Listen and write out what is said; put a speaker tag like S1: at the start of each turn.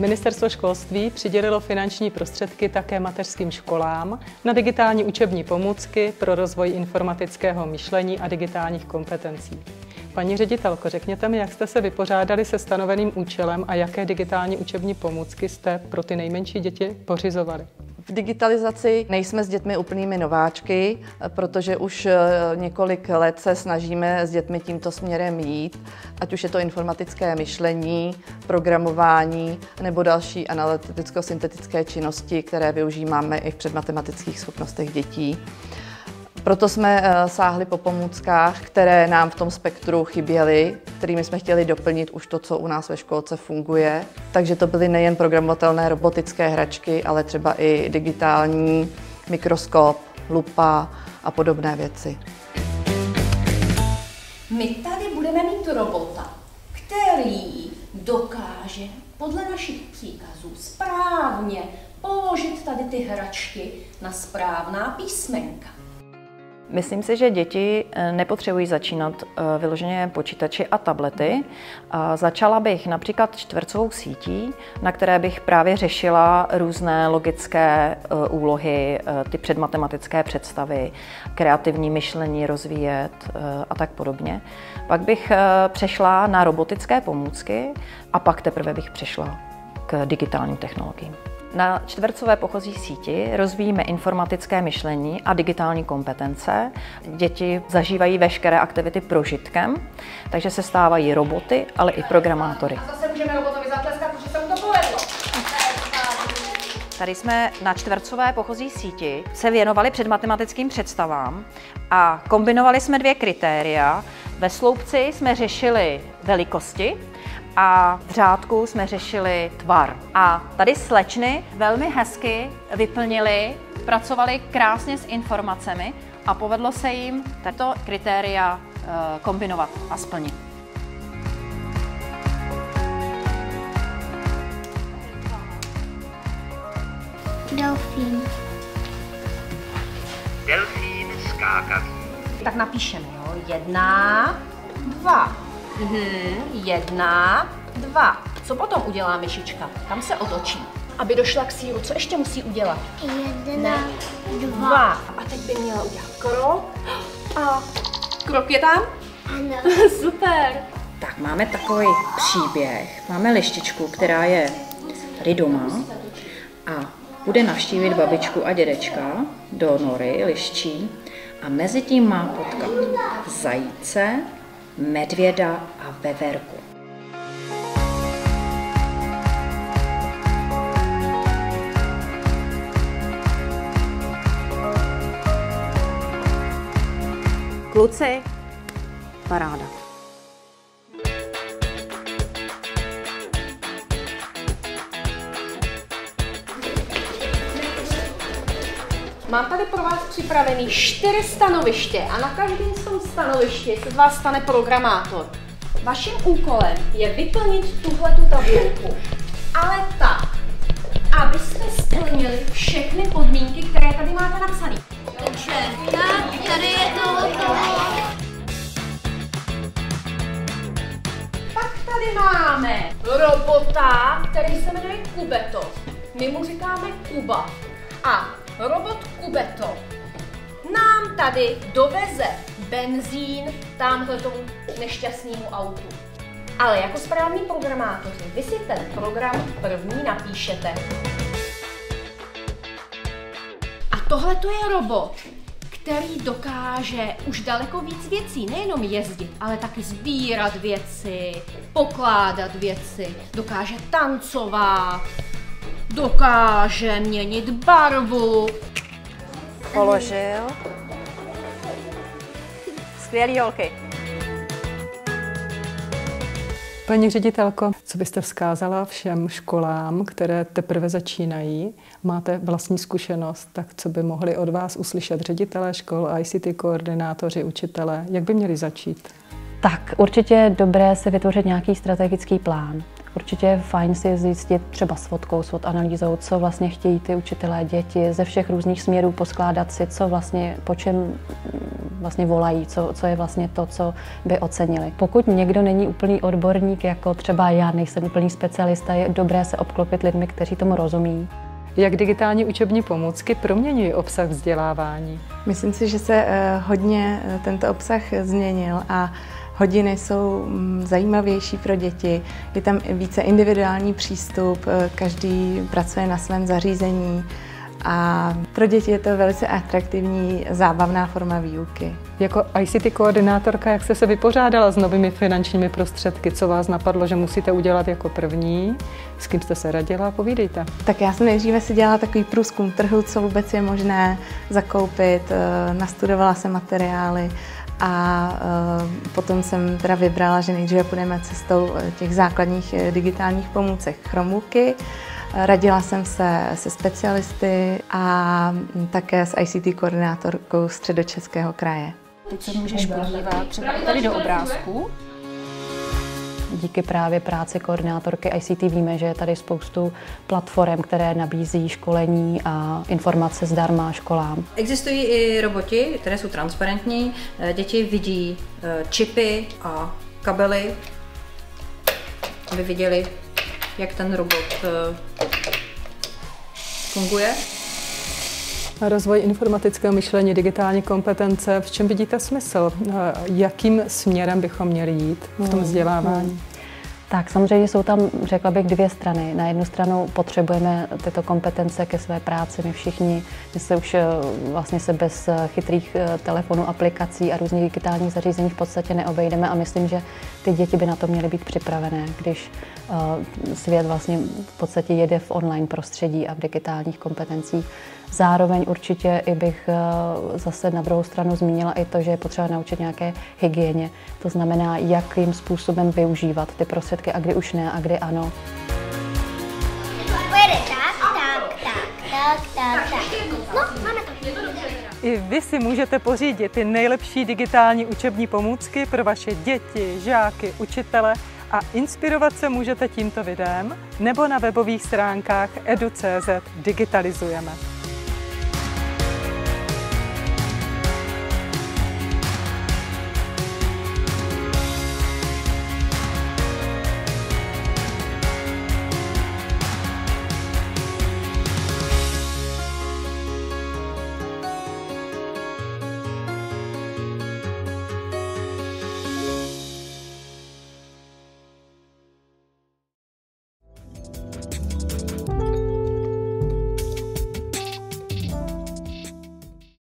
S1: Ministerstvo školství přidělilo finanční prostředky také mateřským školám na digitální učební pomůcky pro rozvoj informatického myšlení a digitálních kompetencí. Paní ředitelko, řekněte mi, jak jste se vypořádali se stanoveným účelem a jaké digitální učební pomůcky jste pro ty nejmenší děti pořizovali?
S2: V digitalizaci nejsme s dětmi úplnými nováčky, protože už eh, několik let se snažíme s dětmi tímto směrem jít, ať už je to informatické myšlení, programování nebo další analyticko-syntetické činnosti, které využíváme i v předmatematických schopnostech dětí. Proto jsme eh, sáhli po pomůckách, které nám v tom spektru chyběly, kterými jsme chtěli doplnit už to, co u nás ve školce funguje. Takže to byly nejen programovatelné robotické hračky, ale třeba i digitální mikroskop, lupa a podobné věci.
S3: My tady budeme mít robota, který dokáže podle našich příkazů správně položit tady ty hračky na správná písmenka.
S4: Myslím si, že děti eh, nepotřebují začínat eh, vyloženě počítači a tablety. Začala bych například čtvercovou sítí, na které bych právě řešila různé logické eh, úlohy, ty předmatematické představy, kreativní myšlení rozvíjet a tak podobně. Pak bych přešla na robotické pomůcky a pak teprve bych přešla k digitálním technologiím. Na čtvercové pochozí síti rozvíjíme informatické myšlení a digitální kompetence. Děti zažívají veškeré aktivity prožitkem, takže se stávají roboty, ale i programátory.
S3: A zase můžeme robotovi zatleskat, protože se mu to povedlo.
S4: Tady jsme na čtvercové pochozí síti se věnovali před matematickým představám a kombinovali jsme dvě kritéria. Ve sloupci jsme řešili velikosti, a v řádku jsme řešili tvar. A tady slečny velmi hezky vyplnili, pracovali krásně s informacemi a povedlo se jim tato kritéria eh, kombinovat a splnit.
S5: Delfín.
S6: Delfín skákavý.
S3: Tak napíšeme, jo. Jedna, dva. Mhm, jedna, dva. Co potom udělá myšička? Tam se otočí. Aby došla k síru, co ještě musí udělat?
S5: Jedna, dva.
S3: Dva. A teď by měla udělat krok. A krok je tam?
S5: Ano.
S3: Super.
S4: Tak máme takový příběh. Máme lištičku, která je tady doma a bude navštívit babičku a dědečka do nory liští a mezi tím má potkat zajíce, medvěda a veverku. Kluci, paráda.
S3: Mám tady pro vás připravený čtyři stanoviště a na každém z tom stanovišti se z vás stane programátor. Vaším úkolem je vyplnit tuhle tu tabulku, ale tak, abyste splnili všechny podmínky, které tady máte napsané.
S5: Takže, tak, tady je to hotovo.
S3: Pak tady máme robota, který se jmenuje Kubeto. My mu říkáme Kuba. A robot Kubeto nám tady doveze benzín tamhle tomu nešťastnému autu. Ale jako správní programátoři, vy si ten program první napíšete. A tohle to je robot, který dokáže už daleko víc věcí, nejenom jezdit, ale taky sbírat věci, pokládat věci, dokáže tancovat, dokáže měnit barvu.
S4: Položil. Skvělý holky.
S1: Paní ředitelko, co byste vzkázala všem školám, které teprve začínají? Máte vlastní zkušenost, tak co by mohli od vás uslyšet ředitelé škol, ICT koordinátoři, učitelé? Jak by měli začít?
S7: Tak určitě je dobré si vytvořit nějaký strategický plán. Určitě je fajn si zjistit třeba s fotkou, s analýzou, co vlastně chtějí ty učitelé, děti, ze všech různých směrů poskládat si, co vlastně, po čem mm, vlastně volají, co, co je vlastně to, co by ocenili. Pokud někdo není úplný odborník, jako třeba já nejsem úplný specialista, je dobré se obklopit lidmi, kteří tomu rozumí.
S1: Jak digitální učební pomůcky proměňují obsah vzdělávání?
S8: Myslím si, že se eh, hodně eh, tento obsah změnil a hodiny jsou mm, zajímavější pro děti. Je tam více individuální přístup, eh, každý pracuje na svém zařízení a pro děti je to velice atraktivní, zábavná forma výuky.
S1: Jako ICT koordinátorka, jak jste se vypořádala s novými finančními prostředky? Co vás napadlo, že musíte udělat jako první? S kým jste se radila? Povídejte.
S8: Tak já jsem nejdříve si dělala takový průzkum trhu, co vůbec je možné zakoupit. Eh, nastudovala jsem materiály a eh, potom jsem teda vybrala, že nejdříve půjdeme cestou eh, těch základních digitálních pomůcek Chromebooky. Radila jsem se se specialisty a také s ICT koordinátorkou středočeského kraje.
S9: Teď se můžeš podívat třeba tady do obrázku.
S7: Díky právě práci koordinátorky ICT víme, že je tady spoustu platform, které nabízí školení a informace zdarma školám.
S4: Existují i roboti, které jsou transparentní. Děti vidí eh, čipy a kabely, aby viděli, jak ten robot eh, funguje.
S1: Rozvoj informatického myšlení, digitální kompetence, v čem vidíte smysl? Eh, jakým směrem bychom měli jít v tom hmm, vzdělávání?
S7: Tak samozřejmě jsou tam, řekla bych, dvě strany. Na jednu stranu potřebujeme tyto kompetence ke své práci. My všichni, my se už eh, vlastně se bez eh, chytrých eh, telefonů, aplikací a různých digitálních zařízení v podstatě neobejdeme a myslím, že ty děti by na to měly být připravené, když svět vlastně v podstatě jede v online prostředí a v digitálních kompetencích. Zároveň určitě i bych zase na druhou stranu zmínila i to, že je potřeba naučit nějaké hygieně. To znamená, jakým způsobem využívat ty prostředky a kdy už ne a kdy ano.
S1: I vy si můžete pořídit ty nejlepší digitální učební pomůcky pro vaše děti, žáky, učitele a inspirovat se můžete tímto videem nebo na webových stránkách edu.cz digitalizujeme.